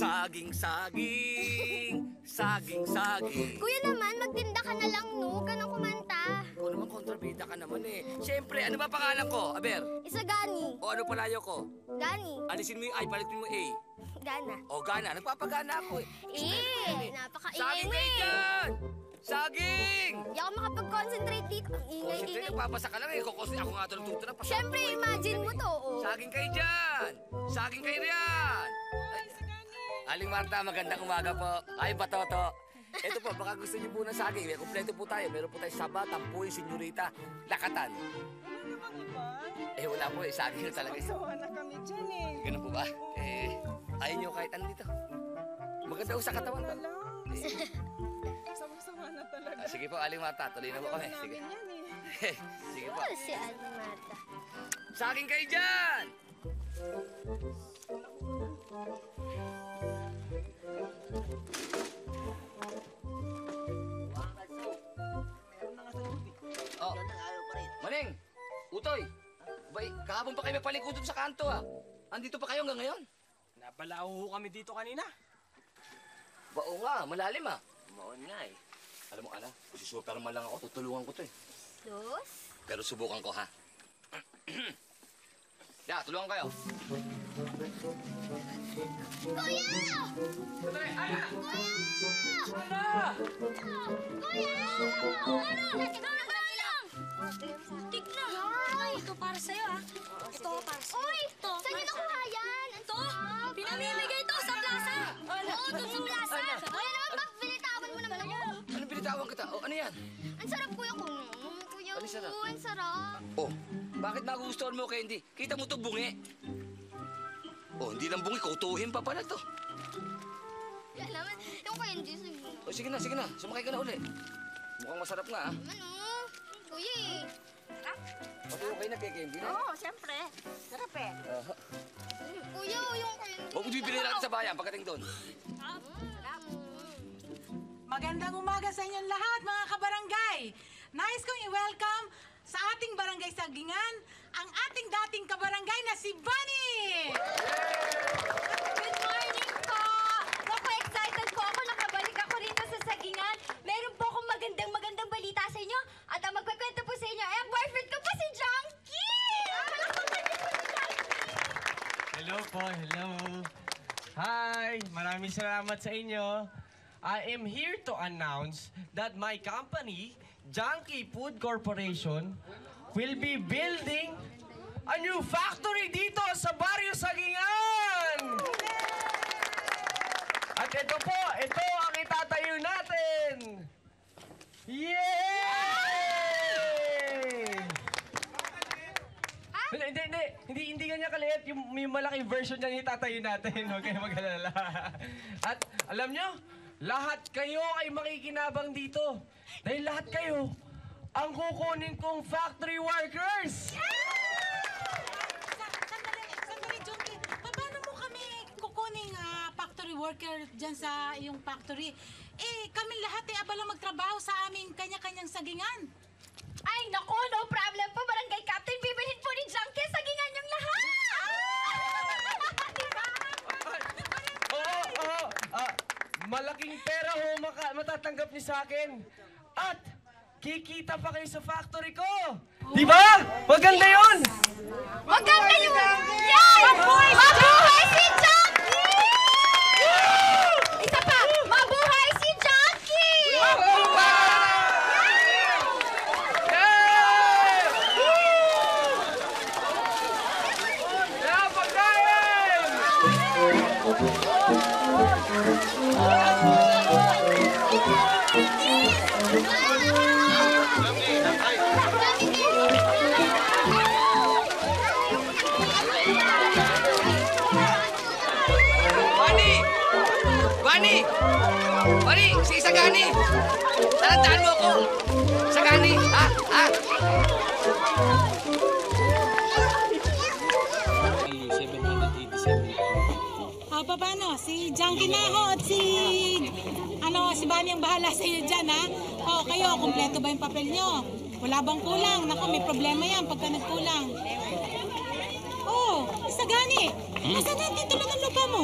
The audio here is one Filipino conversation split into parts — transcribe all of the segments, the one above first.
Saging, saging, saging, saging. Kuya naman, magtinda ka na lang, no? Ka nang kumanta. Ikaw naman kontrabida ka naman eh. Siyempre, ano ba pangalan ko? Aber, Isa gani. o ano palayo ko? Gani. Alisin mo yung I, palitin mo yung A. Gana. O gana, nagpapagana ako eh. Eh, napakaingay Saging mo kayo eh. dyan! Saging! Hindi ako makapag-concentrate dito. Ang Siyempre, ingay-ingay. nagpapasa ka lang eh. Kukusin ako nga ito nagtutunan. Pasama Siyempre, imagine mo to, oh. Saging kayo dyan! Saging kayo riyan! Ay, Aling Marta, magandang umaga po. Ay, Batoto. Ito po, baka gusto niyo po ng saging. May kumpleto po tayo. Meron po tayo saba, tampuy, senyorita, lakatan. Eh, wala po eh. Saging na talaga. Sawa na kami dyan eh. Ganun po ba? Eh, ayaw niyo kahit ano dito. Maganda ho sa katawan ko. Wala. Eh, Sawa-sawa na talaga. ah, sige po, Aling Marta. Tuloy na po kami. Sige. eh. sige po. Oh, si Ano Marta. Saging kayo dyan! Kahapon pa kayo may palikod dun sa kanto ah. Andito pa kayo hanggang ngayon? Napalao ho kami dito kanina. Bao nga, malalim ah. Maon nga eh. Alam mo, Ana, kung si Superman lang ako, tutulungan ko to eh. Dos? Pero subukan ko ha. Ya, tulungan kayo. Kuya! Utoy, Ana! Kuya! Kuya! Ano? Ikaw na ba lang? Tignan! Ito para sa'yo ah. Ito para sa'yo. Uy! Ito, saan niyo nakuha yan? Ito? Pinamimigay ito sa plaza. Oo, doon sa plaza. Kuya naman, bak binitawan mo naman ako. Ano binitawan kita? O, ano yan? Ang sarap kuya ko. Kuya Ano sarap? ko, ang sarap. Oh, bakit nagugustuhan mo kay hindi? Kita mo to bungi. Oh, hindi lang bungi, kutuhin pa pala to. Yan naman, yung candy, sige. O, sige na, sige na. Sumakay ka na uli. Mukhang masarap nga, ah. Naman oh. Kuya eh. Pati yung kayo nagkikendi na. Oo, siyempre. Sarap eh. Aha. Kuya, oh, yung candy. Huwag mo bibili natin sa bayan pagdating doon. Magandang umaga sa inyong lahat, mga kabarangay. Nais kong i-welcome sa ating barangay Sagingan ang ating dating kabarangay na si Bunny! Good po, hello. Hi, maraming salamat sa inyo. I am here to announce that my company, Junkie Food Corporation, will be building a new factory dito sa Barrio Sagingan! At ito po, ito ang itatayo natin! Yay! Hindi, hindi, hindi. Hindi, hindi ganyan yung malaking version niyan itatayo natin. Huwag kayo mag-alala. At alam nyo, lahat kayo ay makikinabang dito. Dahil lahat kayo ang kukunin kong factory workers. Sa- Sandali, sandali, Junkie. Paano mo kami kukuning ah, factory worker dyan sa iyong factory? Eh, kami lahat eh abala magtrabaho sa aming kanya-kanyang sagingan. Ay, naku, no problem po, Barangay malaking pera ho maka- matatanggap niyo sa akin. At kikita pa kayo sa factory ko. Di ba? Maganda yun! Maganda yung... Yan! Mabuhay si Bani! Bani! Si Sagani! Talantaan mo ko! Sagani! Ha? Ha? Paano? Si Junkie na ho at si... Ano, si Bani ang bahala sa iyo dyan, ha? O, kayo, kumpleto ba yung papel nyo? Wala bang kulang? Naku, may problema yan pagka nagkulang. Oh, isa gani. Nasaan natin tulad ng lupa mo?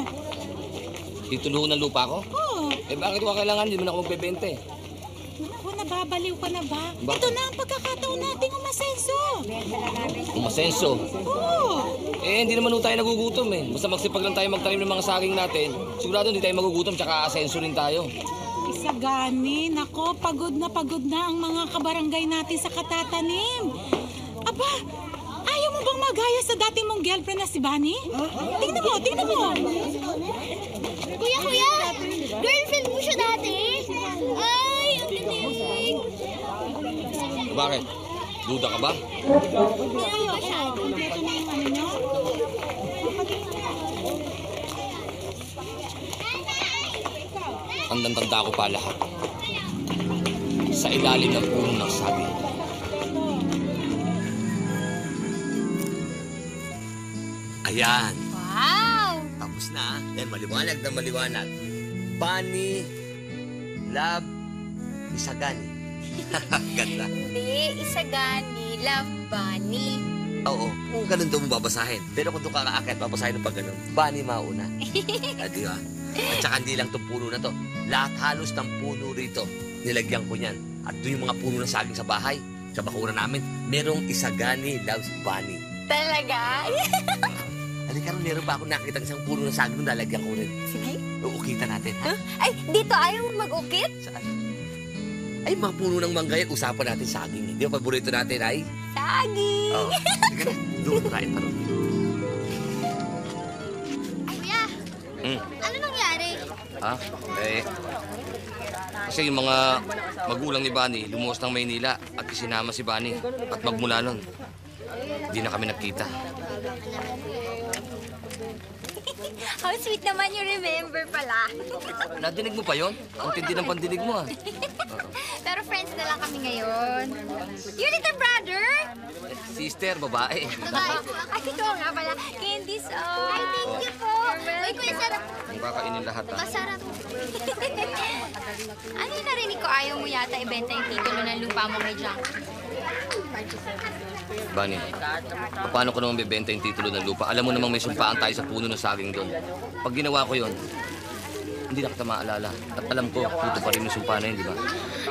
Tituluhan ng lupa ko? Oo. Eh bakit ko kailangan? Hindi mo na ako magbebente. Naku, nababaliw ka na ba? Bakit? Ito na ang pagkakataon nating umasenso. Umasenso. Eh, hindi naman tayo nagugutom eh. Basta magsipag lang tayo magtanim ng mga saging natin. Sigurado hindi tayo magugutom, tsaka asenso rin tayo. Isa gani, nako, pagod na pagod na ang mga kabarangay natin sa katatanim. Aba, ayaw mo bang magaya sa dati mong girlfriend na si Bunny? Tingnan mo, tingnan mo. Kuya, kuya! Girlfriend mo siya dati? Ay, ang tinig! Bakit? Duda ka ba? Hindi masyado. Kompleto na yung ano nyo. Ang tanda ko pa lahat. Sa ilalim ng puno ng sabi. Ayan. Wow! Tapos na. Yan, maliwanag na maliwanag. Bunny, love, isagani. Ganda. Hindi, isagani, love bunny. Oo, kung ganun daw mo babasahin. Pero kung doon ka kaakit, babasahin ng pag ganun. Bunny mauna. ah, di ba? At saka hindi lang itong puno na to. Lahat halos ng puno rito, nilagyan ko niyan. At doon yung mga puno ng saging sa bahay, sa bakura namin, merong isagani loves bunny. Talaga? Halika rin, meron pa ako nakita isang puno ng saging na lalagyan ko rin. Sige. Oo, kita natin, ha? Ay, dito ayaw mag-ukit? Saan? Ay, mga puno ng mangga yan, usapan natin saging. eh. Di ba, paborito natin ay? Saging. Na, doon tayo pa rin. Kuya, Hmm. ano nangyari? Ha? Eh, kasi yung mga magulang ni Bani lumuwas ng Maynila at isinama si Bani. At magmula nun, hindi na kami nagkita. How sweet naman you remember pala. Nadinig mo pa yon? Ang tindi ng pandinig mo ah. Pero friends na lang kami ngayon. Your little brother? Sister, babae. Ay, ito nga pala. Candy sauce. Ay, thank you po. Uy, kuya, sarap. Ang kakainin lahat ah. Masarap. ano yung narinig ko? Ayaw mo yata ibenta yung titulo ng lupa mo kay Jack. Bani, paano ko naman bibenta yung titulo ng lupa? Alam mo namang may sumpaan tayo sa puno ng saging doon. Pag ginawa ko yon, hindi na kita maalala. At alam ko, puto pa rin yung sumpa na yun, di ba?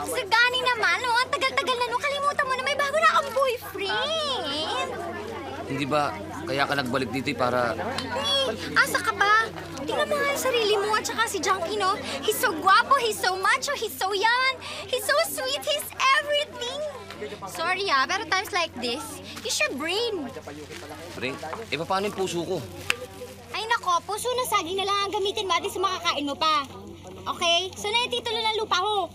Sa Gani naman, oh, ang tagal-tagal na nung kalimutan mo na may bago na akong boyfriend. Hindi ba, kaya ka nagbalik dito eh, para Hey, asa ka ba? Tingnan mo nga yung sarili mo at saka si Junkie, no? He's so guapo, he's so macho, he's so young, he's so sweet, he's everything. Sorry ah, pero times like this, use your brain. Ring, eh paano yung puso ko? Ay nako, puso ng saging na lang ang gamitin mo at least makakain mo pa. Okay? So na yung titulo ng lupa ho.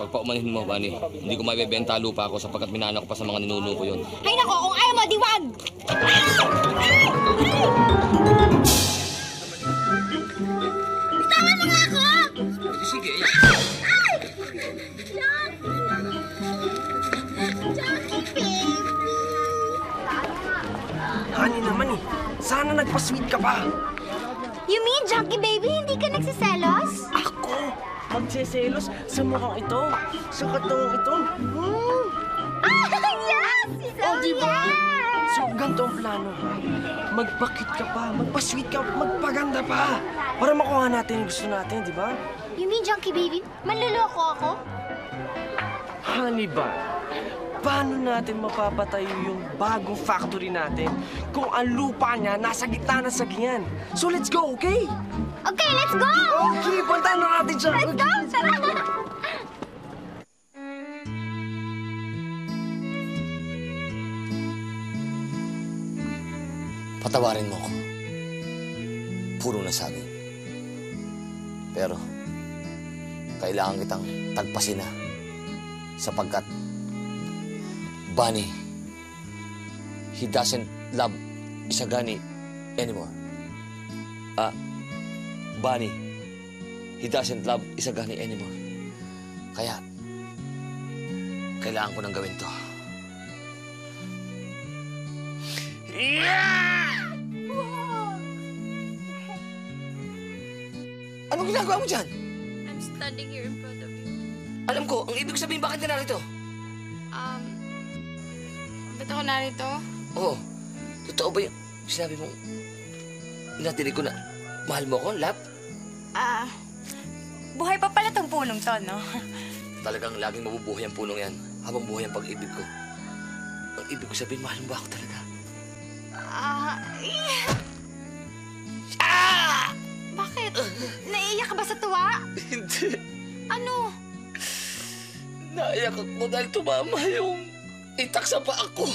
Pagpaumanin mo, Bani, hindi ko maibebenta ang lupa ko sapagkat minana ko pa sa mga ninuno ko yun. Ay nako, kung ayaw mo, diwag! Bitawan mo nga ako! Sige, Junkie Pig! Honey naman eh. Sana nagpa-sweet ka pa. You mean, Junkie Baby, hindi ka nagsiselos? Ako, magseselos sa mukhang ito. Sa katawang ito. Hmm. Ah, yes! So, Oh, di ba? yes! So, ganito ang plano? Magpakit ka pa, magpa-sweet ka, magpaganda pa. Para makuha natin yung gusto natin, di ba? You mean, Junkie Baby, manluloko ako? Honey ba? Paano natin mapapatayo yung bagong factory natin kung ang lupa niya nasa gitna ng sagingan? So let's go, okay? Okay, let's go! Okay, puntahan na natin siya. Let's go! Tara! Patawarin mo ako. Puro na sabi. Pero, kailangan kitang tagpasin na. Sapagkat, Bunny, he doesn't love Isagani anymore. Ah, Bunny, he doesn't love Isagani anymore. Kaya, kailangan ko nang gawin to. Anong ginagawa mo dyan? I'm standing here in front of you. Alam ko, ang ibig sabihin, bakit ka narito? Ba't ako narito? Oo, totoo ba yung sinabi mong natinig ko na mahal mo ako, lap? Buhay pa pala tong punong to, no? Talagang laging mabubuhay ang punong yan. Habang buhay ang pag-ibig ko. Ang ibig ko sabihin, mahal mo ba ako talaga? Ah, eh. Bakit? Naiiyak ka ba sa tuwa? Hindi. Ano? Naiyak ako dahil tumama yung itak sa paa ko.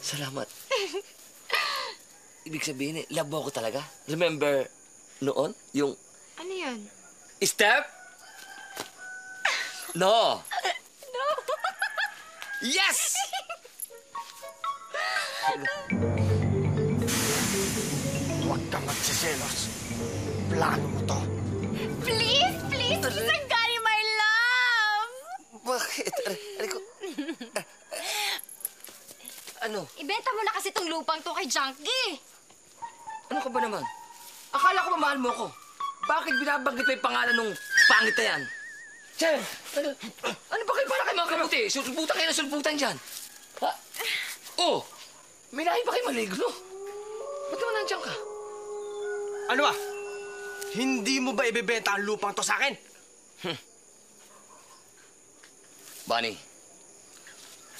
Salamat. Ibig sabihin eh, love mo ako talaga. Remember noon? Yung Ano yun? step? No. No. Yes! Huwag kang magsiselos. Plano mo to. Please, please, love! Bakit? Aray, aray ko. Ano? Ibenta mo na kasi tong lupang to kay Junkie. Ano ka ba naman? Akala ko mamahal mo ako. Bakit binabanggit mo yung pangalan ng pangit na yan? Che, ano, ano ba kayo para kayo mga kamuti? Sulputan kayo na sulputan dyan. Ha? Oh, may lahi ba kayo maligno? Ba't naman nandiyan ka? Ano ba? Hindi mo ba ibebenta ang lupang to sa akin? Bunny,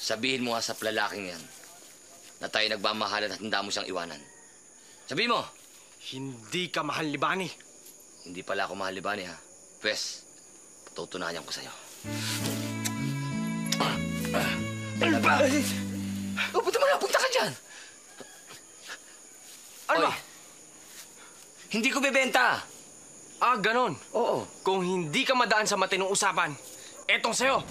sabihin mo nga sa lalaking yan na tayo nagmamahalan at handa mo siyang iwanan. Sabihin mo, Hindi ka mahal ni Bunny. hindi pala ako mahal ni Bunny ha. Pwes, tutunayan ko sa'yo. Ano ba? Oh, punta mo na, punta ka dyan. Ano Oy, ba? Hindi ko bebenta. Ah, ganon. Oo. Kung hindi ka madaan sa matinong usapan, ¡Eto sea!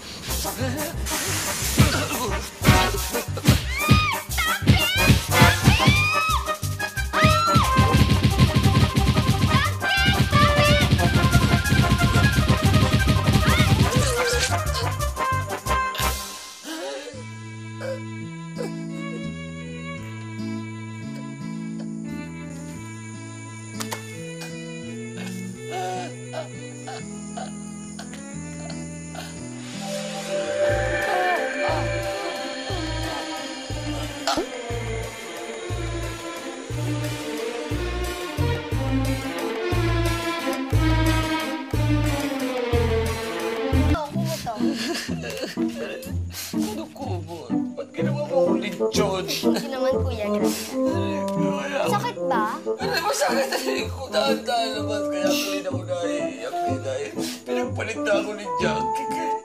Sakit ba? Ano masakit na rin ko? Dahan-dahan naman. Kaya na ako naiiyak eh. Dahil pinagpalit na ako ni Jackie. kay-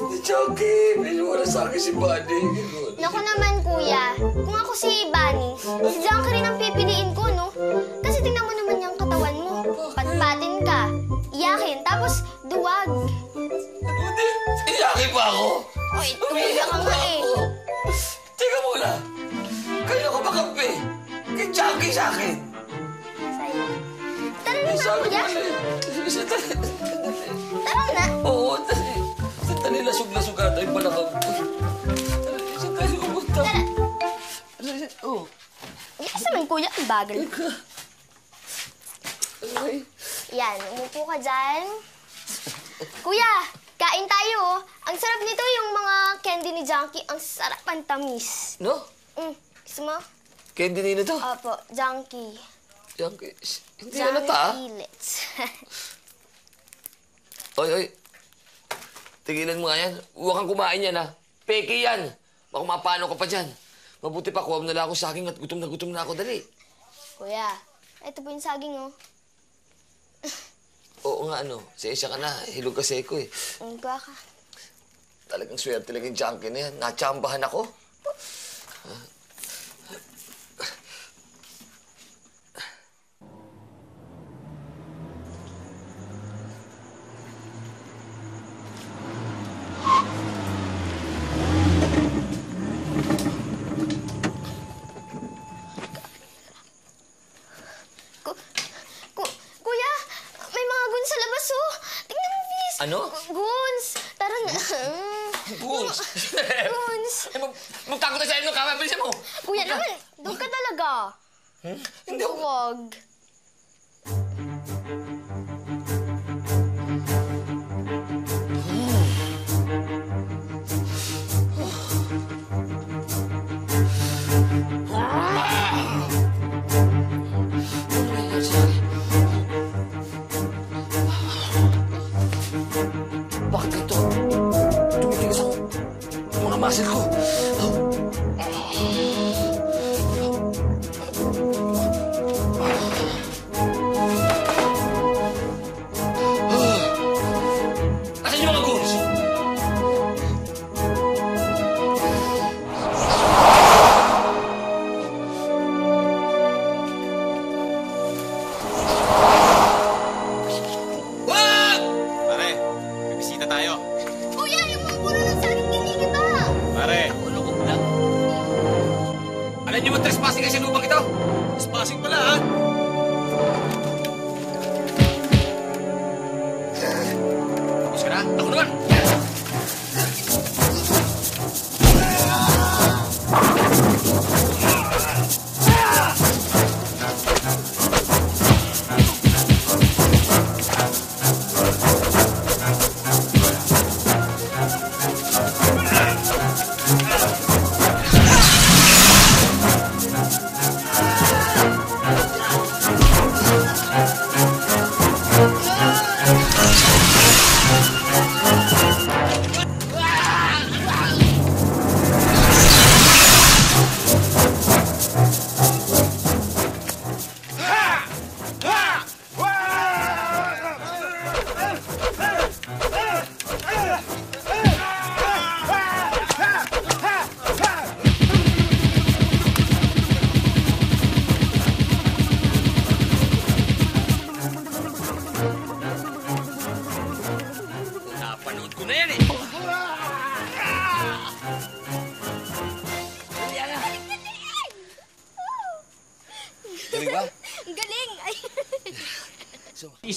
Ni Jackie, biniwala sa akin si. Ganun. Naku naman, Kuya. Kung ako si Bunny, si Junkie rin ang pipiliin ko, no? Kasi tingnan mo naman yung katawan mo. Patpatin ka, iyakin, tapos duwag. Hindi, iyakin pa ako. Oy, tumulga ka nga eh. Jackie sa akin. Sa'yo. Tara na, Sabi Kuya. sandali. Tara na. Oo, dali. Sandali, lasog-lasog ata yung balakang ko. Sandali, pumunta. Dali, Oh, Yes naman, Kuya. Ang bagal. Yan, umupo ka dyan. Kuya, kain tayo. oh. Ang sarap nito yung mga candy ni Junkie. Ang sarap ang tamis. No? Mm, gusto mo? Candy nino to? Opo, Junkie. Jackie, sh- hindi halata ah. Junkie-lets. Oy, oy. Tigilan mo nga yan. Huwag kang kumain yan, ha. Peke yan. Baka mapano ka pa dyan. Mabuti pa, kuha mo na lang ako sa akin at gutom na gutom na ako. Dali. Kuya, ito po yung saging, oh. Oo nga, ano. Sensya ka na. Hilog kasi ako, eh. Ang ka. Talagang swerte lang yung junkie na yan. Natsambahan ako. Ku, ku, kuya, may mga guns sa labas, oh. Tingnan mo, please. Ano? Guns. Tara na. Goons! Guns. Eh, mag magtago tayo sa inyo, kama. Bilisan mo. Kuya naman, doon ka talaga. Hindi ako. Huwag.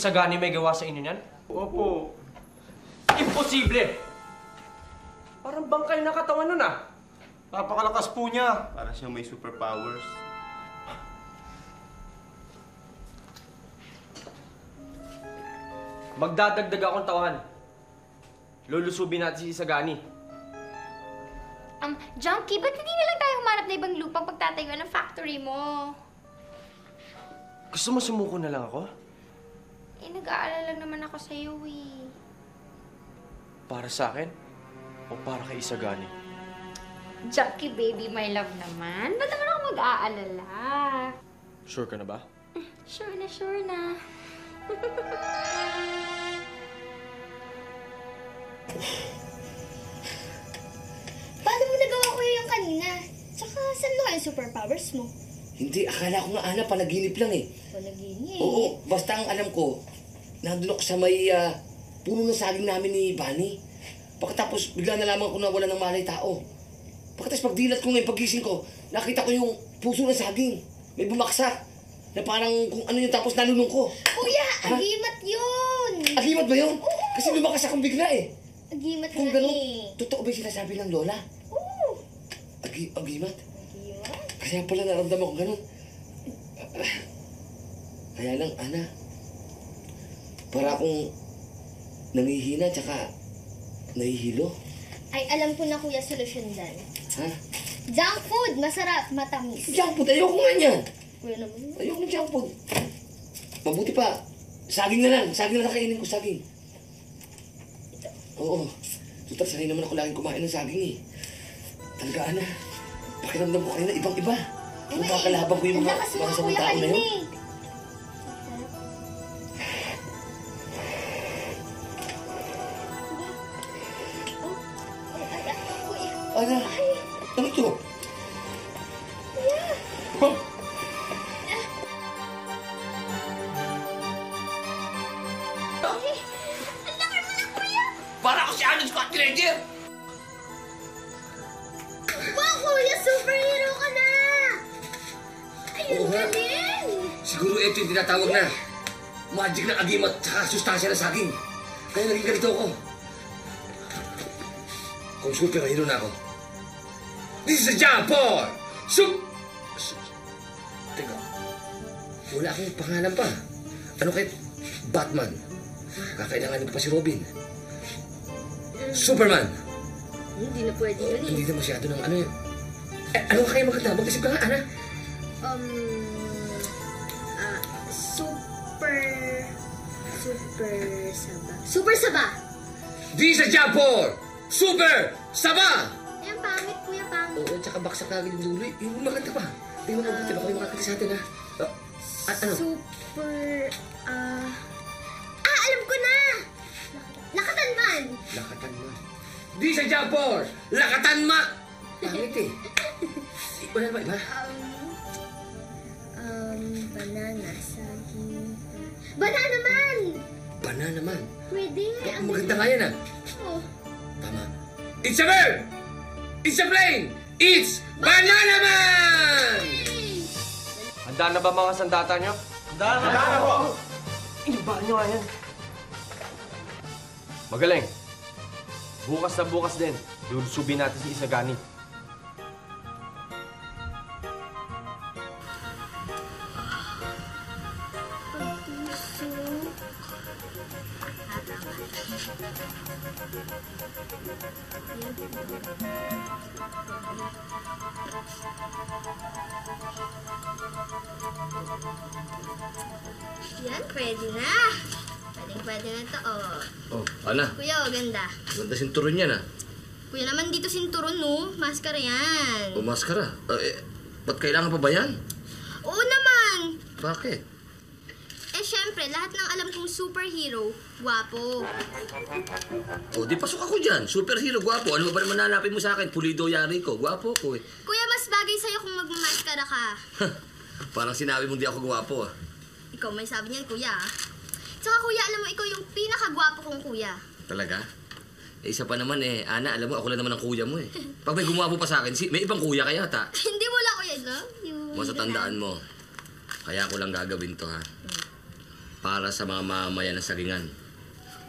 Isagani may gawa sa inyo niyan? Opo. Imposible! Parang bangkay na katawan nun ah. Napakalakas po niya. Para siyang may superpowers. Magdadagdag akong tawan. Lulusubin natin si Isagani. Um, Junkie, ba't hindi na lang tayo humanap na ibang lupang pagtatayuan ng factory mo? Gusto mo sumuko na lang ako? Eh, nag-aalala lang naman ako sa'yo eh. Para sa akin? O para kay Isagani? Junkie baby, my love naman. Ba't naman ako mag-aalala? Sure ka na ba? Sure na, sure na. Paano mo nagawa ko yung kanina? Tsaka, saan mo yung superpowers mo? Hindi, akala ko nga, Ana, panaginip lang eh. Panaginip. Oo, basta ang alam ko, nandun ako sa may ah, puno ng saging namin ni Bunny. Pagkatapos, bigla nalaman ko na wala ng malay tao. Pagkatapos pagdilat ko ngayon, pagising ko, nakita ko yung puso ng saging. May bumaksak. Na parang kung ano yung tapos nalunong ko. Kuya, Ha? agimat yun! Agimat ba yun? Kasi lumakas akong bigla eh. Agimat Kung nga gano'n, eh. totoo ba yung sinasabi ng Lola? Oo. Agi, agimat? Agimat? Kaya pala naramdaman ko ganun. Kaya lang, Ana, para akong nangihina tsaka nahihilo. Ay, alam ko na kuya solusyon dyan. Ha? Junk food, masarap, matamis. Junk food, ayoko nga niyan. Kuya naman. Ayoko ng junk food. Mabuti pa, saging na lang. Saging na lang kainin ko, saging. Oo. Tutal, sanay naman ako laging kumain ng saging eh. Talaga, Ana. Pakiramdam ko kayo na ibang-iba. Kung kakalaban ko yung mga, mga sa tao na yun. eh. Ana, ano to? Na kuya! Para ako si Arnold Schwarzenegger! Wow, kuya, superhero ka na! Ay, Oo nga. galing! Siguro ito yung tinatawag na magic ng agimat tsaka sustansya ng saging. Kaya naging ganito ako. Kung superhero na ako. This is a jump boy! Sup... Su- Teka. Wala akong pangalan pa. Ano kahit Batman? Kakailanganin ko pa si Robin. Superman! Hindi na pwede yun eh. Hindi na masyado ng ano yun. Eh, ano kaya maganda? Mag-isip ka nga, Ana. Um, ah, super... Super saba. Super saba! This is a jump boy! Super! Saba! Ayan, pangit. Oo, tsaka baksak na agad yung dulo. eh. Yung maganda pa. Tingnan mo mabuti. Baka may makakita sa atin, ha? Ah, ah, ano? Super... Ah... ah, alam ko na! Lakatan man! Lakatan ma. Di sa Japor! Lakatan ma! Pangit eh. Wala ba iba? Um... Um, banana, saging... Banana man! Banana man. Pwede. Ang maganda nga yan, ha? Oh. Tama. It's a bird! It's a plane! It's Banana Man! Handa na ba mga sandata nyo? Handa na po! Inibaan nyo nga yan. Magaling. Bukas na bukas din, lulusubin natin si Isagani. Yan, pwede na. Pwede, pwede na to, oh. Oh, Ana, Kuya, oh, ganda. ganda sinturon yan ah. Kuya naman dito sinturon, no? Maskara yan. Umaskara. Uh, eh, ba't kailangan pa ba yan? Oo naman. Bakit? Syempre, lahat ng alam kong superhero, gwapo. O, di pasok ako dyan. Superhero, gwapo. Ano ba naman nanapin mo sa akin? Pulido yari ko. Gwapo ko eh. Kuya, mas bagay sa'yo kung magmamaskara ka. Parang sinabi mo di ako gwapo ah. Ikaw may sabi niyan, kuya. ah. Tsaka kuya, alam mo, ikaw yung pinakagwapo kong kuya. Talaga? Eh, isa pa naman eh. Ana, alam mo, ako lang naman ang kuya mo eh. Pag may gumawa pa sa akin, si, may ibang kuya kaya ta. Hindi mo lang, kuya. Love you. Basta tandaan mo, kaya ko lang gagawin to ha. Para sa mga mamamayan ng sagingan.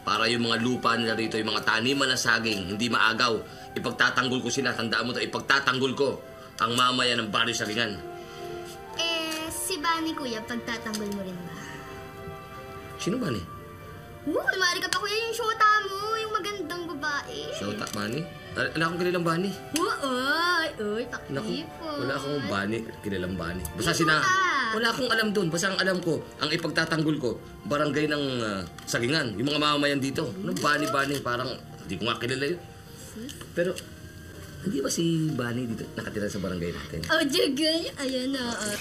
Para yung mga lupa nila rito, yung mga taniman ng saging, hindi maagaw. Ipagtatanggol ko sila, tandaan mo to, ipagtatanggol ko ang mamayan ng baryo sagingan. Eh, si Bani, kuya, pagtatanggol mo rin ba? Sino ba ni? Oo, mari ka pa, kuya, yung shota mo, yung magandang babae. Shota, Bani? Wala wala akong kilalang Bani. Oo, ay, ay, Naku, takipon. wala akong Bani, kilalang Bani. Basta sina, Puta. wala akong alam doon. Basta ang alam ko, ang ipagtatanggol ko, barangay ng ah, sagingan. Yung mga mamamayan dito. Ano, Bani, Bani, parang, hindi ko nga kilala yun. Pero, hindi ba si Bani dito nakatira sa barangay natin? Oh, jagay. Ayan na. ah.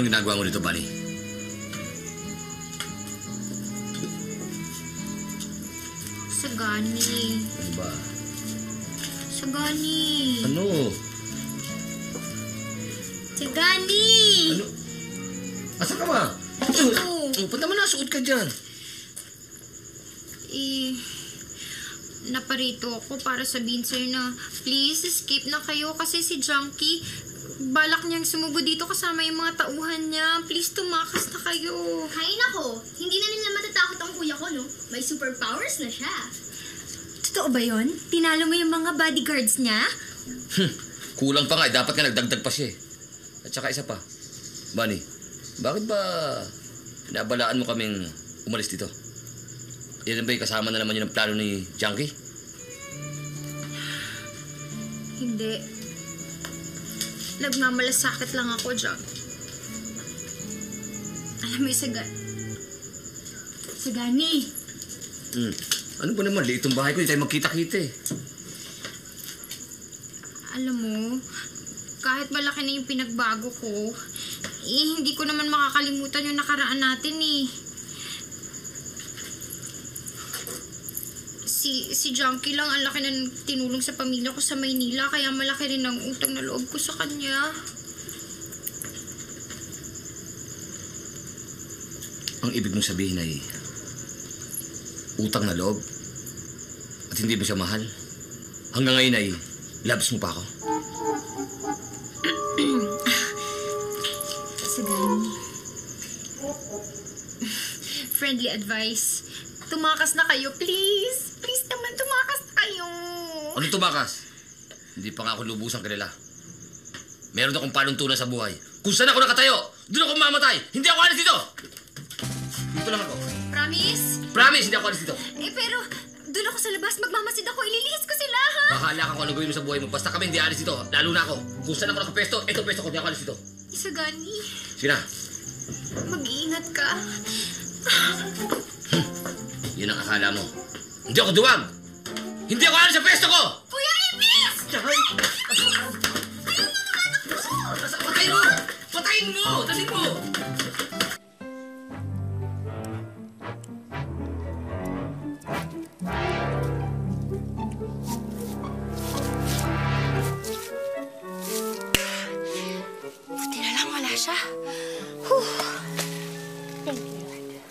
Anong ginagawa mo dito, Bani? Sagani. Ano ba? Sagani. Ano? Sagani. Ano? Asa ka ba? Ito. Oh, ba't naman nasuot ka dyan? Eh, naparito ako para sabihin sa'yo na please escape na kayo kasi si Junkie balak niyang sumugod dito kasama yung mga tauhan niya. Please tumakas na kayo. Hay nako, hindi na nila matatakot ang kuya ko, no? May superpowers na siya. Totoo ba yon? Tinalo mo yung mga bodyguards niya? Hmm, kulang pa nga eh. Dapat ka nagdagdag pa siya eh. At saka isa pa. Bani, bakit ba pinabalaan mo kaming umalis dito? Yan ba yung kasama na naman yun ang plano ni Junkie? Hindi. Nagmamalasakit lang ako, John. Alam mo saga... Sagani. Hmm. Ano ba naman? Liit bahay ko. Hindi tayo magkita-kita eh. Alam mo, kahit malaki na yung pinagbago ko, eh, hindi ko naman makakalimutan yung nakaraan natin eh. Si, si Junkie lang ang laki na tinulong sa pamilya ko sa Maynila, kaya malaki rin ang utang na loob ko sa kanya. Ang ibig mong sabihin ay utang na loob at hindi mo siya mahal. Hanggang ngayon ay loves mo pa ako. Sagani. Friendly advice. Tumakas na kayo, please. Ano tumakas? Hindi pa nga ako lubusang kilala. Meron akong panuntunan sa buhay. Kung saan ako nakatayo, doon ako mamatay. Hindi ako alis dito! Dito lang ako. Promise? Promise, hindi ako alis dito. Eh, pero doon ako sa labas, magmamasid ako, ililihis ko sila, ha? Bahala ka kung ano gawin mo sa buhay mo. Basta kami hindi alis dito. Lalo na ako. Kung saan ako nakapesto, ito pesto ko. Hindi ako alis dito. Isagani, Sige na. mag-iingat ka. Yun ang akala mo. Hindi ako duwag! Hindi ako alis sa pwesto ko! Kuya Ibis! Ay! Patayin mo! Patayin mo! Dali mo! Buti na lang wala Thank you, Lord.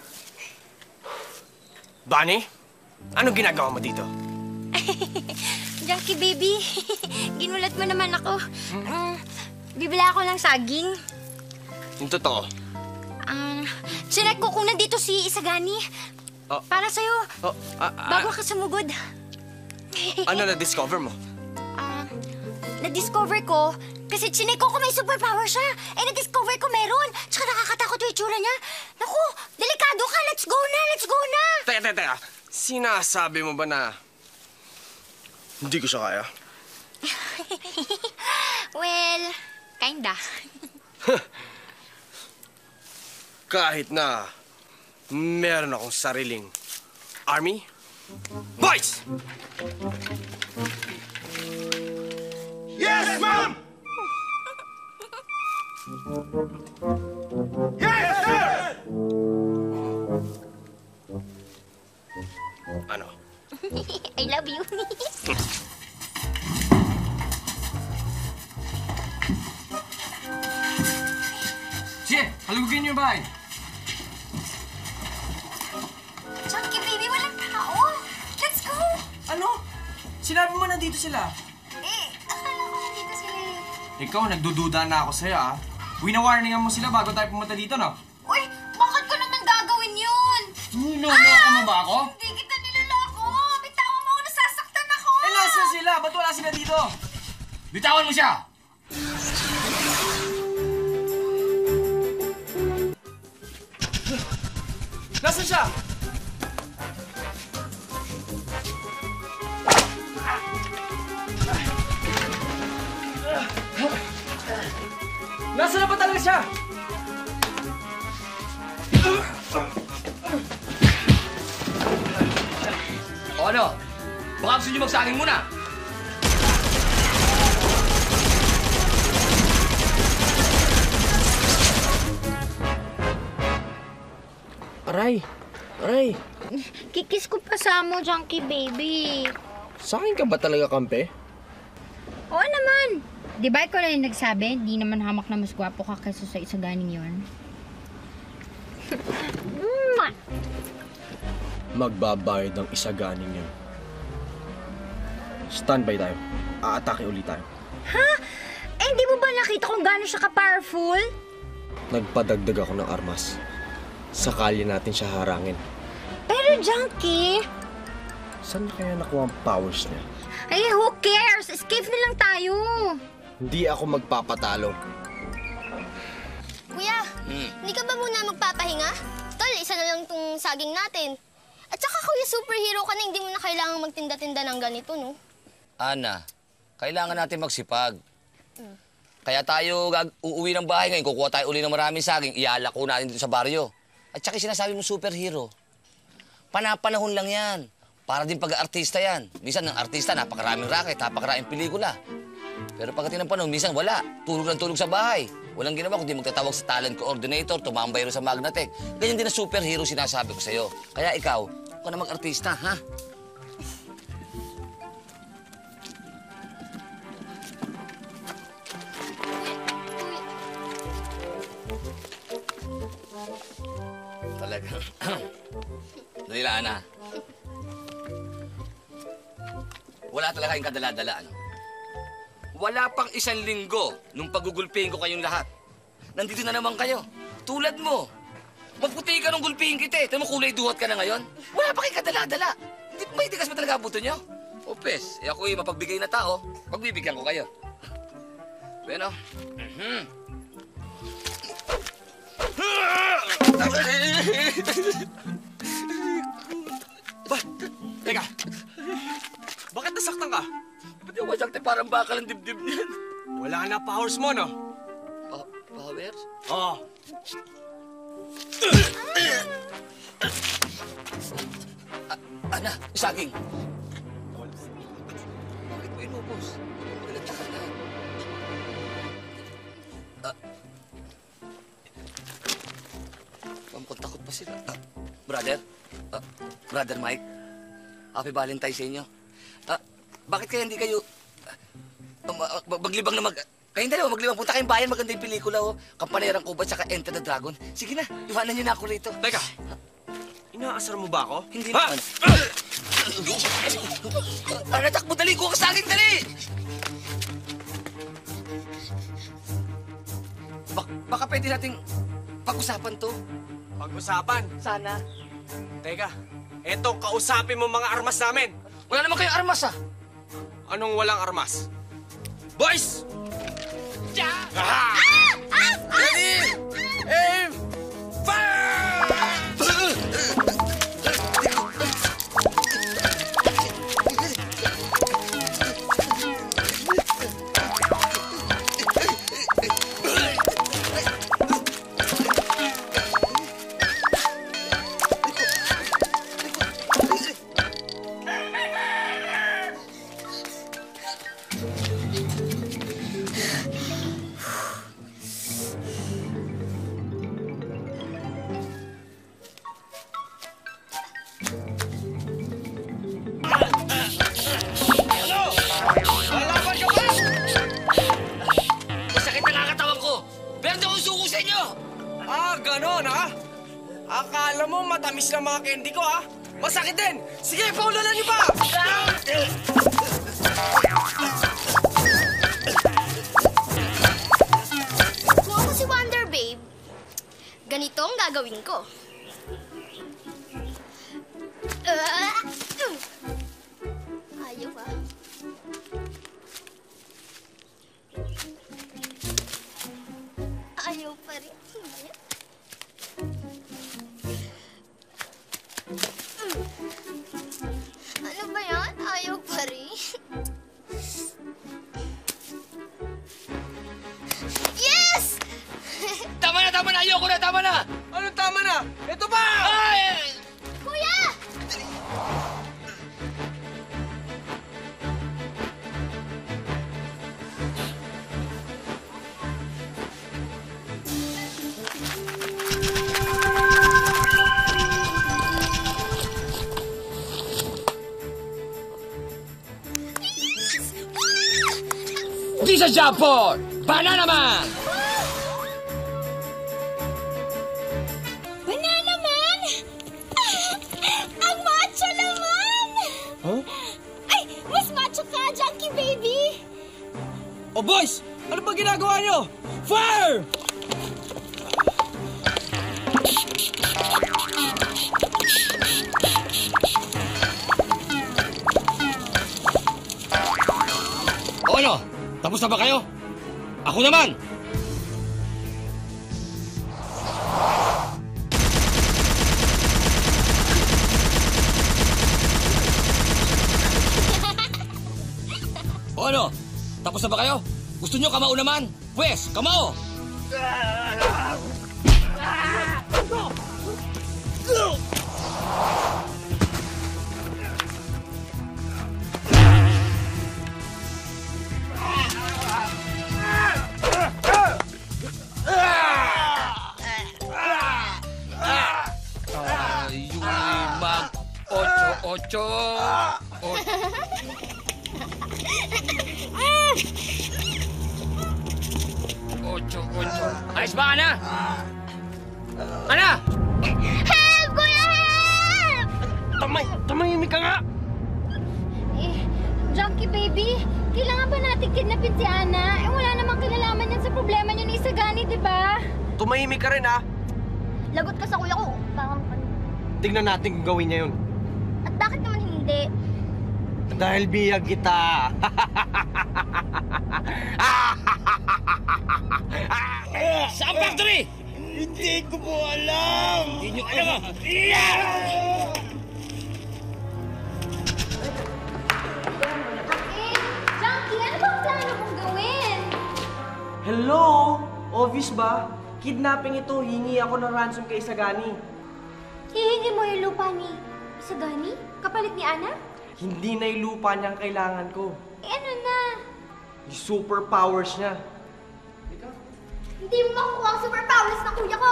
Bunny, anong ginagawa mo dito? Jackie, baby. Ginulat mo naman ako. Mm, bibila ako ng saging. Yung totoo. Ah, chinek ko kung nandito si Isagani. Oh. Para sa'yo, Oh, ah, ah, bago ka sumugod. ano na-discover mo? Ah, na-discover ko, kasi chinek ko kung may superpower siya. Eh, na-discover ko meron. Tsaka nakakatakot yung itsura niya. Naku, delikado ka. Let's go na, let's go na. Teka, teka, teka. Sinasabi mo ba na hindi ko siya kaya? well, kinda. Kahit na meron akong sariling army? Boys! Yes, ma'am! Yes, sir! Ano? I love you. Sige, halugugin niyo yung bahay. Chunky baby, walang tao. Let's go. Ano? Sinabi mo na dito sila. Eh, akala ko nandito sila eh. Ikaw, nagdududa na ako sa'yo, ah. Winawarningan mo sila bago tayo pumunta dito, no? Uy, bakit ko naman gagawin yun? Niloloko mo ba ako? Hindi Ba't wala sila dito? Bitawan mo siya! Nasaan siya? Nasaan na ba talaga siya? O ano? Baka gusto niyo magsaging muna. Aray! Aray! Kikis ko pa sa mo, Junkie baby. Sa akin ka ba talaga kampe? Oo naman. Di ba ikaw na yung nagsabi, di naman hamak na mas gwapo ka kaysa sa isa ganing yon. Magbabayad ang isa ganing yun. Standby tayo. Aatake ulit tayo. Eh, hindi mo ba nakita kung gaano siya ka-powerful? Nagpadagdag ako ng armas. Sakali natin siya harangin. Pero, Junkie, Saan na kaya nakuha ang powers niya? ay, who cares? Escape na lang tayo. Hindi ako magpapatalo. Kuya, Hmm. hindi ka ba muna magpapahinga? Tol, isa na lang tong saging natin. At saka kuya, superhero ka na, hindi mo na kailangan magtinda-tinda ng ganito, no? Ana, kailangan natin magsipag. Kaya tayo gag uuwi ng bahay ngayon, kukuha tayo uli ng maraming saging, ialako natin dito sa baryo. At saka sinasabi mo superhero, panapanahon lang yan. Para din pag-artista yan. Minsan ng artista, napakaraming racket, napakaraming pelikula. Pero pagdating ng panahon, minsan wala. Tulog lang tulog sa bahay. Walang ginawa kundi magtatawag sa talent coordinator, tumambay rin sa Magnatec. Ganyan din na superhero sinasabi ko sa'yo. Kaya ikaw, huwag ka na mag-artista, ha? Talaga. Dali lang, Ana. Wala talaga kayong kadala-dala, ano? Wala pang isang linggo nung pagugulpihin ko kayong lahat. Nandito na naman kayo. Tulad mo. Maputi ka nung gulpihin kita eh. Mo kulay duwat ka na ngayon. Wala pa kayong kadala-dala. May tigas ba talaga buto nyo? O pes, eh ako'y mapagbigay na tao. Pagbibigyan ko kayo. Bueno. Mhm. Ba? Teka. Bakit nasaktan ka? Ba't yung masakte parang bakal ang dibdib niyan? Wala na powers mo, no? Pa powers? Oo. Ana, saging. Bakit mo inubos? Nagtaka na. Ah. Pampatakot pa sila. Ah, brother? Ah, brother Mike? Happy Valentine sa inyo. Ah, bakit kaya hindi kayo... ah, ma- maglibang na mag... Kayong dalawa, maglimang punta kayong bayan, maganda yung pelikula, oh. Kampanerang Kubat, saka Enter the Dragon. Sige na, iwanan niyo na ako rito. Teka, inaasar mo ba ako? Hindi Ha? naman. Ano, takbo, dali, kuha ka sa akin, dali! Bak baka pwede nating pag-usapan to. Pag-usapan. Sana. Teka, eto kausapin mo mga armas namin. Wala naman kayong armas, ah. Anong walang armas? Boys! Ah! Ready! Aim! Fire! Ah! Di sa Japon! Banana Man! Banana Man! Ang macho naman! Huh? Ay, mas macho ka, Junkie Baby! Oh, boys! Ano ba ginagawa niyo? Fire! Tapos na ba kayo? Ako naman! O ano? Tapos na ba kayo? Gusto nyo kamao naman? Pwes, kamao! Tignan natin kung gawin niya yun. at bakit naman hindi? Dahil biyag kita. Saan factory? Hindi ko po alam. Hindi nyo alam ah! Eh, Junkie, ano? Hello? Obvious ba? Kidnapping ito. Hingi ako ng ransom kay Isagani. Hihingi mo yung lupa ni Isagani? Kapalit ni Ana? Hindi na yung lupa niya ang kailangan ko. Eh, ano na? Yung superpowers niya. Hindi mo makukuha ang superpowers ng kuya ko.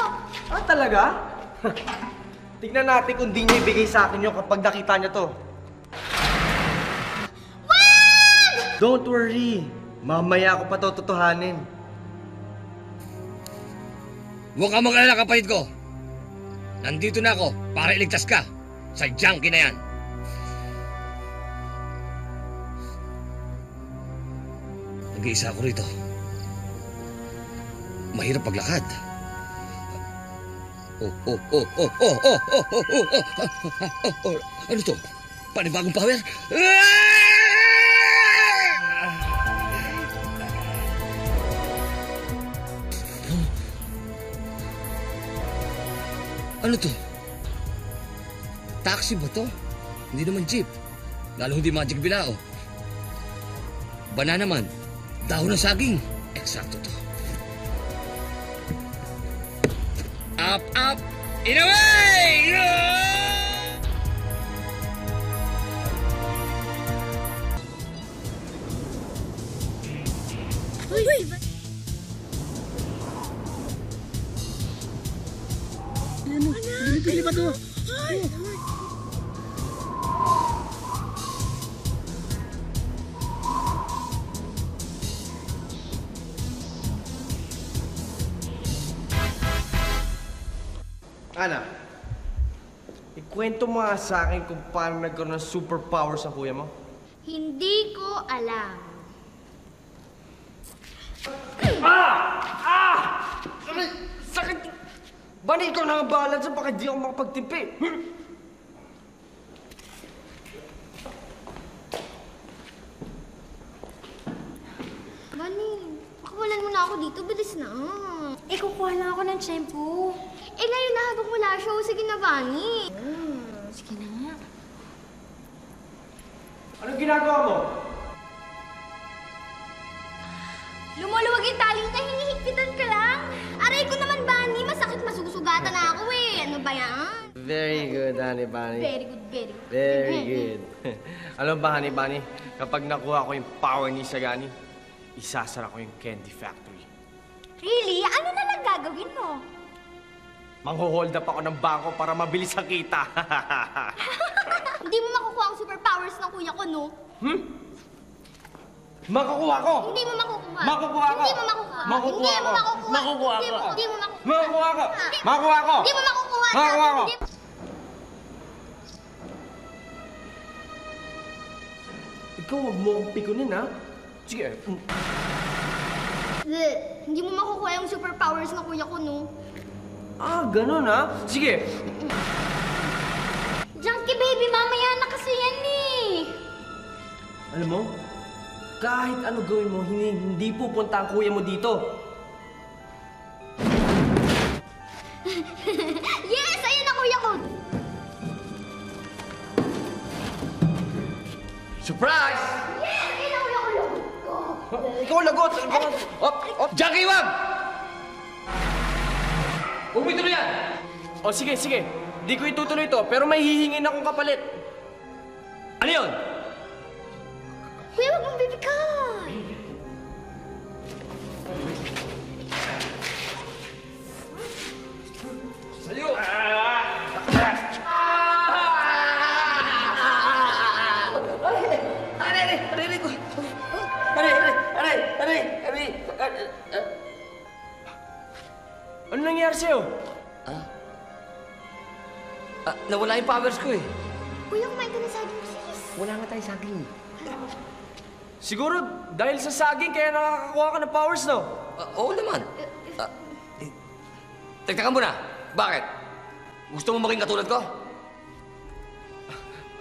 Ah, talaga? Tignan natin kung di niya ibigay sa akin yun kapag nakita niya to. Don't worry. Mamaya ko pa to totohanin. Huwag kang mag-alala kapatid ko. Nandito na ako para iligtas ka sa junkie na yan. Nag-iisa ako rito. Mahirap paglakad. Oh, oh, oh, oh, oh, oh, oh, oh, oh, oh, oh, oh. Ano to? Panibagong power? Ano to? Taxi ba to? Hindi naman jeep. Lalo hindi magic bilao. Banana man. Dahon ng saging. Eksakto to. Up, up, in a! Mo nga sa akin kung paano nagkaroon ng superpowers ang kuya mo. Hindi ko alam. Aray! Sakit! Bani, ikaw na ang bahala sa baka di ako makapagtimpi. Hmm? Bani, pakawalan mo na ako dito. Bilis na. Eh, kukuha lang ako ng shampoo. Eh, ngayon na habang wala siya. O, Sige na, Bani. Hmm, sige na nga. Anong ginagawa mo? Lumuluwag yung tali niya, hinihigpitan ka lang. Aray ko naman, Bani. Masakit, masusugatan na ako eh. Ano ba yan? Very good, Honey Bunny. Very good, very good. Very good. Alam ba, Honey Bunny, kapag nakuha ko yung power ni Sagani, isasara ko yung candy factory. Really? Ano na lang gagawin mo? Mangho-hold up ako ng bangko para mabilis ang kita. Hindi mo makukuha ang superpowers ng kuya ko, no? Makukuha ko! Hindi mo makukuha. Makukuha ko! Hindi mo makukuha. Makukuha Hindi mo ko! makukuha. Ko! mo- Hindi mo makukuha. Makukuha ko! Makukuha ko! Hindi mo makukuha. Makukuha ko! Ikaw, huwag mo akong pikunin, ha? Sige. Hindi mo makukuha yung superpowers ng kuya ko, no? Ah, ganun, ha? Sige. Junkie baby, mamaya na kasi yan eh. Alam mo, kahit ano gawin mo, hindi, hindi pupunta ang kuya mo dito. Yes! Ayun na kuya ko! Surprise! Yes! Ayun na kuya ko! Ikaw lagot! Op! Op! Junkie, wag! Huwag mo ituloy yan! O sige, sige. Di ko itutuloy to, pero may hihingin akong kapalit. Ano yun? Kuya, wag mong bibikan! Sa'yo! Aray! Ano nangyari sa'yo? Ah, nawala yung powers ko eh. Kuya, kumain ka na sa akin, please. Wala nga tayong saging. Siguro dahil sa saging kaya nakakakuha ka ng powers, no? Ah, oo naman. Ah, eh, Teka muna. Bakit? Gusto mo maging katulad ko?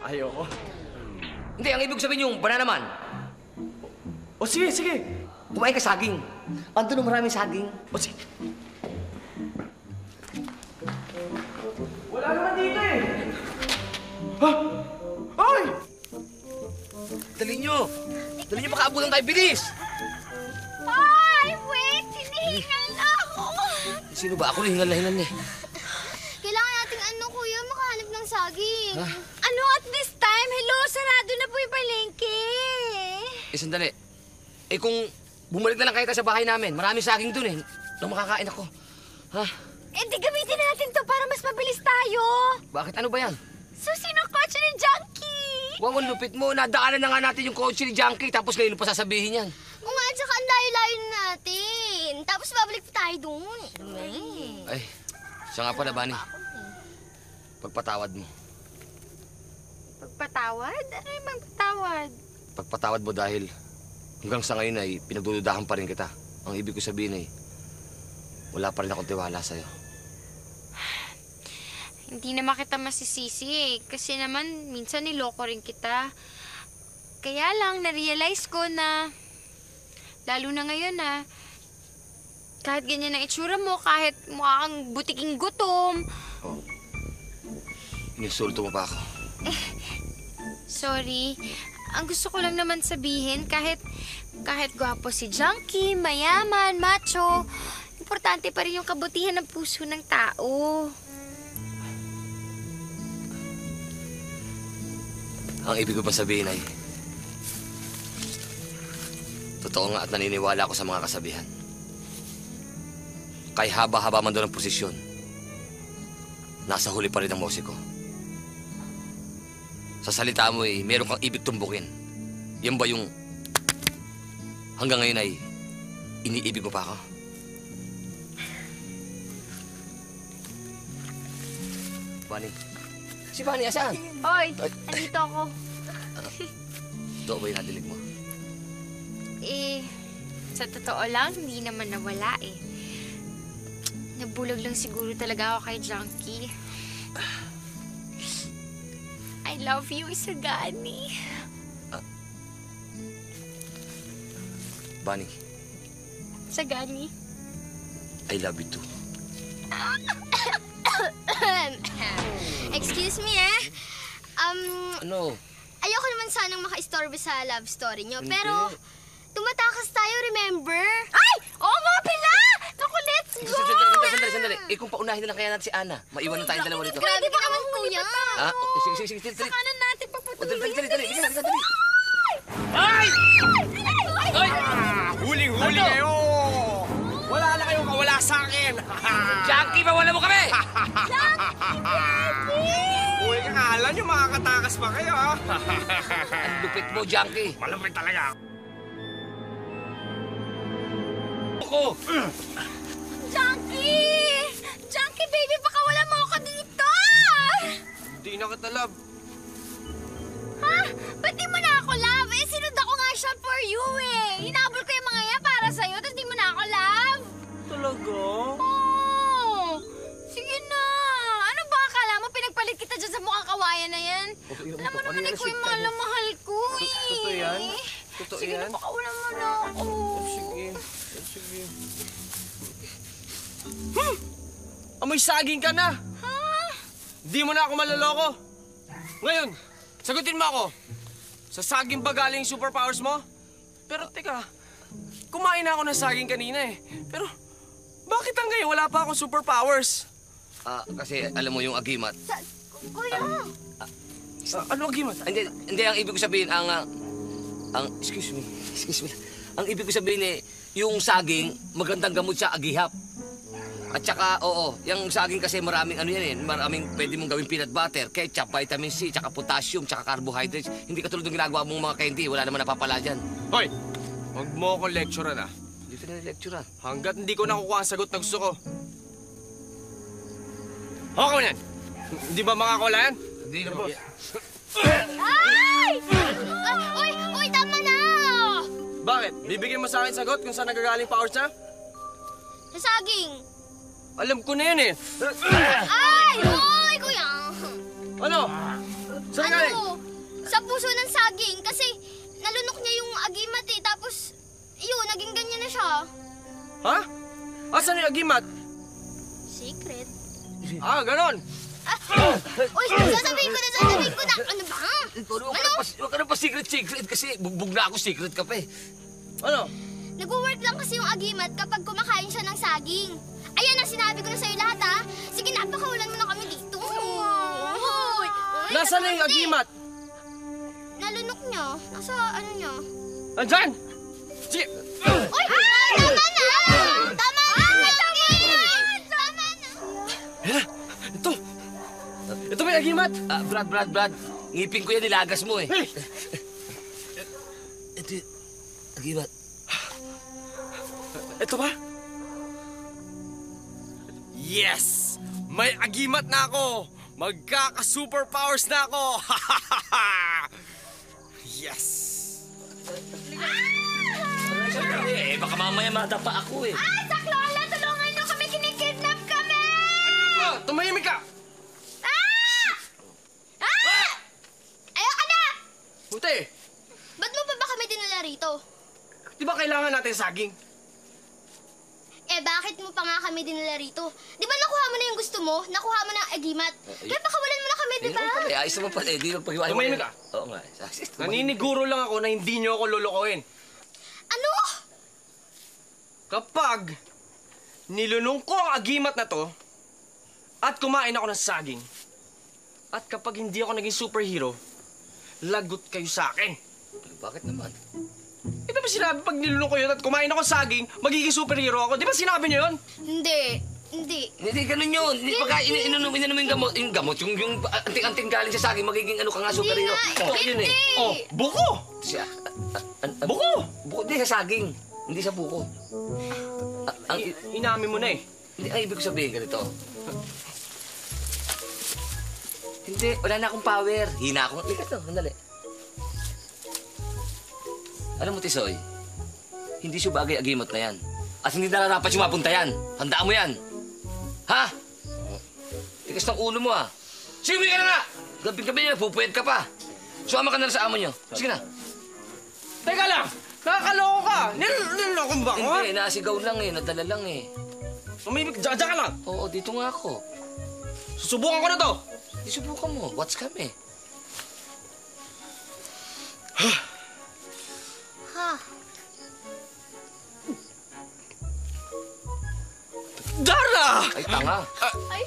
Ayoko. Hindi, ang ibig sabihin yung banana man. O sige, sige. Kumain ka saging. Andun maraming saging. O sige. Ha? Ay! Dali nyo! Dali nyo makaabutan tayo. Bilis! Ay, wait! Hinihingal na ako! Sino ba? Ako hingal na hingal eh. Kailangan nating ano, kuya, makahanap ng saging. Ha? Ano at this time? Hello, sarado na po yung palengke. Eh, sandali. Eh, kung bumalik na lang kayo sa bahay namin, maraming saging dun eh. Nung makakain ako. Ha? Eh, di gamitin natin to para mas mabilis tayo. Bakit? Ano ba yan? Susi ng kotse ni Junkie. Wow, ang lupit mo. Nadaanan na nga natin yung kotse ni Junkie, tapos ngayon pa sasabihin yan. O nga, tsaka ang layo-layo na natin. Tapos babalik pa tayo doon. Eh. Ay, siya nga pala, Bunny. Pagpatawad mo. Pagpatawad? Ano yung magpatawad? Pagpatawad mo dahil hanggang sa ngayon ay pinagdududahan pa rin kita. Ang ibig ko sabihin ay wala pa rin akong tiwala sa'yo. Hindi naman kita masisisi eh. Kasi naman, minsan niloko rin kita. Kaya lang, na-realize ko na, lalo na ngayon na, kahit ganyan ang itsura mo, kahit mukha kang butiking gutom, Ininsulto mo pa ako. sorry. Ang gusto ko lang naman sabihin, kahit, kahit gwapo si Junkie, mayaman, macho, importante pa rin yung kabutihan ng puso ng tao. Ang ibig ko pa sabihin ay totoo nga at naniniwala ako sa mga kasabihan. Kay haba-haba man doon ang posisyon, nasa huli pa rin ang musiko. Sa salita mo eh, meron kang ibig tumbukin. Yan ba yung hanggang ngayon ay iniibig mo pa ako? Bunny. Si Bunny, asan? Hoy, andito ako. Ito ba yung nadilig mo? Eh, sa totoo lang, hindi naman nawala eh. Nabulag lang siguro talaga ako kay Junkie. I love you, Isagani. Bunny, Isagani. I love you too. Excuse me eh. Um, Ano? ayoko naman sanang maka-istorbo sa love story nyo. Hindi. Pero, tumatakas tayo, remember? Ay! Oo nga pala! Naku, let's go! Sandali, sandali, sandali, sandali. Eh, kung paunahin na lang kaya natin si Ana. Maiwan na tayong dalawa dito. Grabe pa naman, kuya. Ha? Okay, sige, sige, sige, dali. Kanan natin Oh, papatuloy. Dali, dali, dali, dali. Dali. Ay! Ay! Huling-huli kayo! Wala na kayong kawala sa akin! Jackie, mawala mo kami! Uy, akala nyo makakatakas pa kayo, ha? Ang lupit mo, Jackie. Malupit talaga. Ako! Junkie! Junkie, baby, baka wala mo ako dito! Hindi na kita love. Ha? Ba't di mo na ako love? Eh, sinunod ako nga siya for you eh. Hinabol ko yung mga yan para sa'yo, tapos di mo na ako love. Talaga? Oh! Kawayan na yan? Alam mo naman ikaw yung mahal na mahal ko eh. Totoo yan? Totoo Sige yan? na, baka wala mo na ako. Sige. Sige. Hmm! Amoy saging ka na! Ha? Di mo na ako maloloko. Ngayon, sagutin mo ako. Sa saging ba galing yung superpowers mo? Pero teka, kumain na ako ng saging kanina eh. Pero bakit hanggang ngayon wala pa akong superpowers? Ah, kasi alam mo yung agimat. Sa, kuya! Ah, ano ang gimat? Hindi, hindi, ang ibig ko sabihin, ang, ang, excuse me, excuse me. Ang ibig ko sabihin eh, yung saging, magandang gamot sa agihap. At saka, oo, yung saging kasi maraming ano yan eh, maraming pwede mong gawing peanut butter, ketchup, vitamin C, tsaka potassium, tsaka carbohydrates. Hindi katulad ng ginagawa mong mga candy, wala naman napapala dyan. Hoy, huwag mo akong lecturean ah. Dito na yung lecture ah. Hanggat hindi ko nakukuha ang sagot na gusto ko. Okay na yan. Hindi ba makakuha yan? Hindi naman. Ay! Ah, uy, uy, tama na! Bakit? Bibigyan mo sa akin sagot kung saan nagagaling powers na? Sa saging. Alam ko na yan eh. Ay! Uy, kuya! Ano? Saan galing? Ano? Sa puso ng saging kasi nalunok niya yung agimat eh. Tapos, yun, naging ganyan na siya. Ha? Asan yung agimat? Secret? Ah, ganon. Ah, uy, sasabihin ko na, sasabihin ko na. Ano ba? Huwag ka na pa, huwag ka na pa secret-secret kasi bugbog na ako secret ka pa eh. Ano? Nag-work lang kasi yung agimat kapag kumakain siya ng saging. Ayan na, sinabi ko na sa'yo lahat ha. Sige na, pakawalan mo na kami dito. Hoy! Nasaan na yung nakakante. agimat? Nalunok niya. Nasa ano niya? Andyan! Sige! Uy! Ah, tama na! Tama na! Tama na! Tama na! Hala! Ito! Ba yung agimat? Ah, Brad, Brad, Brad. Ngipin ko yan, nilagas mo eh. Hey! Ito yung agimat. Ito ba? Yes! May agimat na ako! Magkaka-superpowers na ako! yes! Eh, baka mamaya madapa ako eh. Ah, Saklola, tulungan niyo kami! Kinikidnap kami! Ah, tumahimik ka! Ah! Ah! Ayoko na! Buti! Ba't mo pa ba kami dinala rito? Di ba kailangan natin saging? Eh, bakit mo pa nga kami dinala rito? Di ba nakuha mo na yung gusto mo? Nakuha mo na ang agimat? Kaya pakawalan mo na kami, di ba? naman pala eh. Ayos naman pala eh. Di magpag-iwanan. Tumahimik ka. Oo nga. Naniniguro lang ako na hindi niyo ako lulukohin. Ano? Kapag nilunong ko ang agimat na to at kumain ako ng saging at kapag hindi ako naging superhero, lagot kayo sa akin. Bakit naman? Eh, di ba sinabi pag nilunong ko yun at kumain ako ng saging, magiging superhero ako? Di ba sinabi niyo yun? Hindi. Hindi. Hindi ganun yun. Hindi pagka in ininom ininom yung gamot, yung gamot, yung, yung anting-anting galing sa saging, magiging ano ka nga superhero. nga, Oh, yun eh. hindi. Oh, buko! Siya, Buko! buko, hindi sa saging. Hindi sa buko. Ang, I- inamin mo na eh. hindi, ay, ibig ko sabihin ganito. Hindi, wala na akong power. Hina akong, likat to, sandali. Alam mo, Tisoy, hindi siya bagay agimat na yan. At hindi nararapat yung mapunta yan. Handaan mo yan. Ha? Tigas ng ulo mo, ah. Sige, ka na nga! Gabi-gabi na, pupuyat ka pa. Sumama ka na sa amo nyo. Sige na. Teka lang! Nakakaloko ka! Nil niloloko mo ba ako, ha? Hindi, nasigaw lang eh. Nadala lang eh. Umibig, dyan dyan ka lang! Oo, dito nga ako. Susubukan ko na to! Isubukan mo. What's kami? Ha? Dara! Ay, tanga. Ay,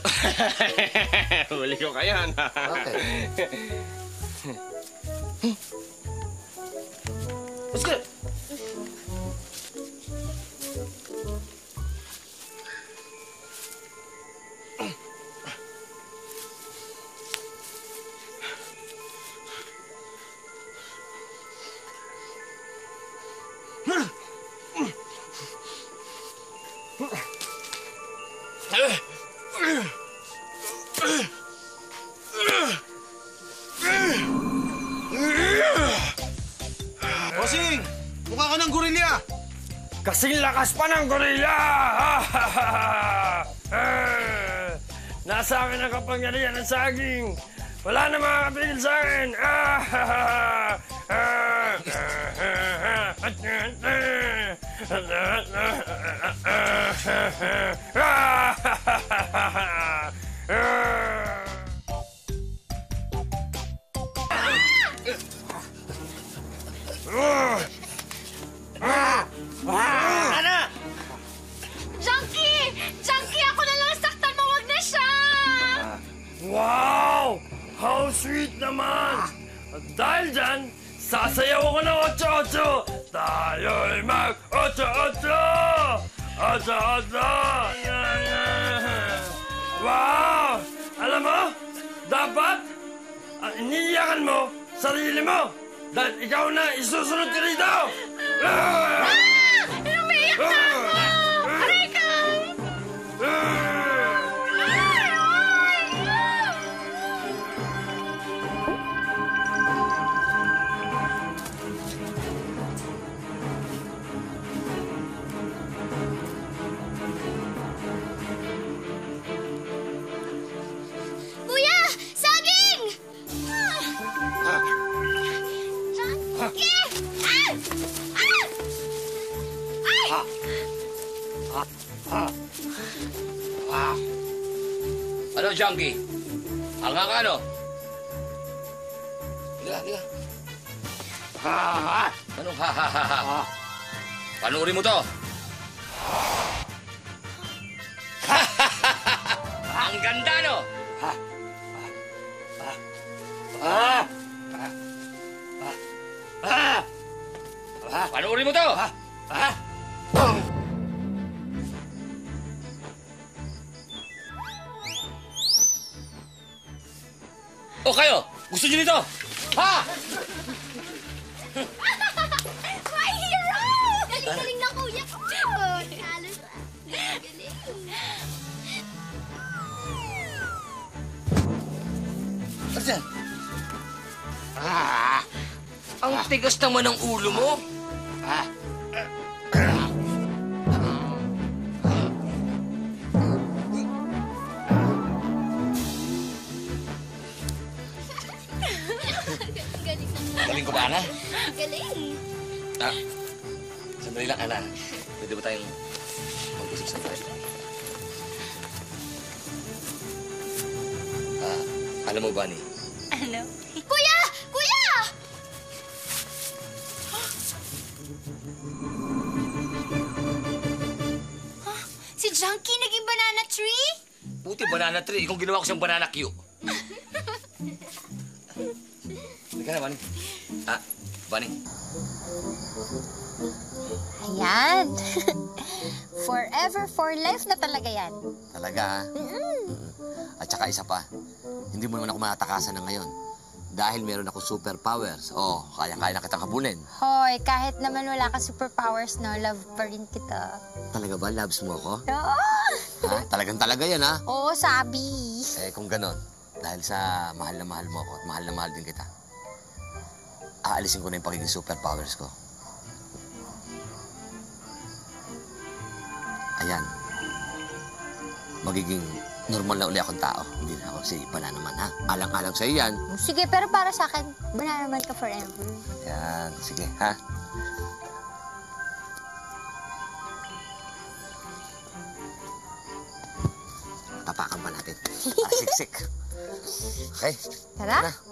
Huli ko kayan. Okay. Let's go! Ng gorilla! Eh, Nasa akin ang kapangyarihan ng saging! Wala na makakapigil sa akin! Junkie! Sweet naman! At dahil dyan, sasayaw ako ng 8-8! Tayo'y mag-8-8! 8-8! Wow! Alam mo, dapat uh, iniiyakan mo sarili mo dahil ikaw na isusunod ka rito! Ah! Umiyak na Ano, junkie? Hanga ka, ano? Diga, diga. Anong ha, ha, ha, ha? Panuuri mo to. Ang ganda, no? Panuuri mo to. O kayo, gusto niyo nito? Ha? My hero! Galing-galing na kuya. Oh, talo na. Galing. Ah, ang tigas naman ng ulo mo. Ah, Ana? Galing. Ah, sandali lang, Ana. Pwede ba tayong mag-usap sa tayo? Ah, alam mo ba ni, Ano? Kuya! Kuya! Huh? Si Junkie naging banana tree? Puti, banana tree. Kung ginawa ko siyang banana Q. Halika na, Bunny. Ayan. Forever for life na talaga yan. Talaga, ha? At saka isa pa, hindi mo naman ako matakasan ng ngayon. Dahil meron ako superpowers. Oh, kaya-kaya na kitang habulin. Hoy, kahit naman wala ka superpowers, no, love pa rin kita. Talaga ba? Loves mo ako? Oo, Ha? Talagang talaga yan, ha? Oo, sabi. Eh, kung ganon, dahil sa mahal na mahal mo ako at mahal na mahal din kita, aalisin ko na yung pagiging superpowers ko. Ayan. Magiging normal na uli akong tao. Hindi na ako si Banana naman, ha? Alang-alang sa'yo yan. Sige, pero para sa akin, banana man ka forever. Yan. Sige, ha? Tapakan pa natin. Para siksik. Okay? Tara. Tara.